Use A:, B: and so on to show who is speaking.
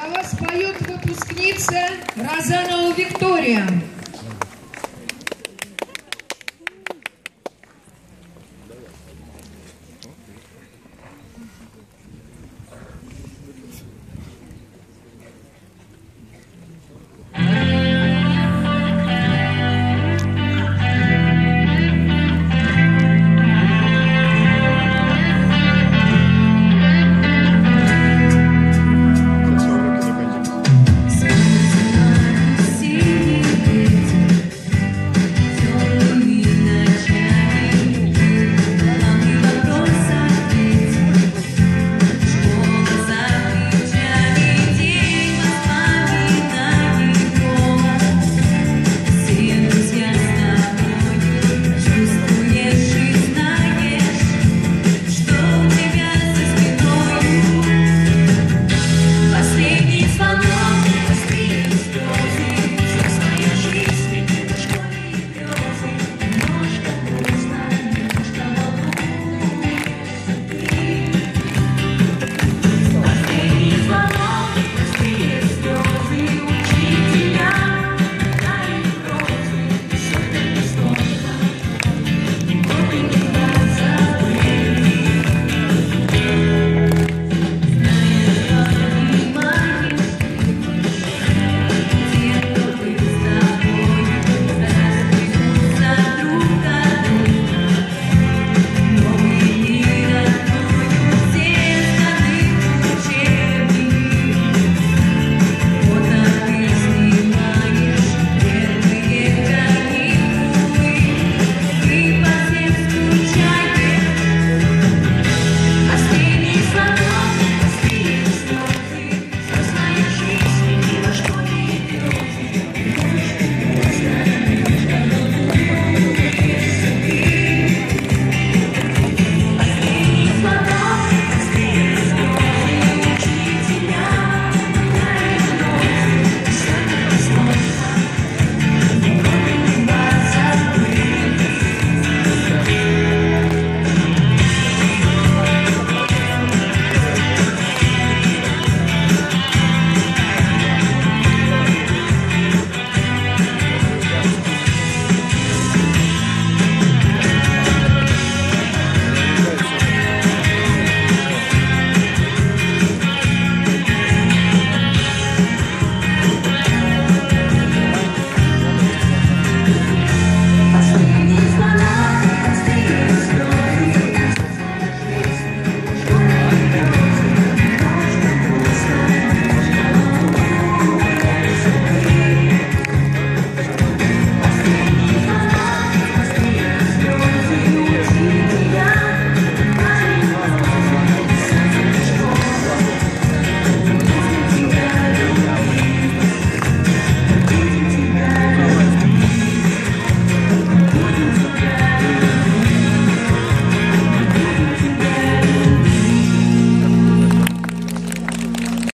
A: Для вас поет выпускница Розанова Виктория.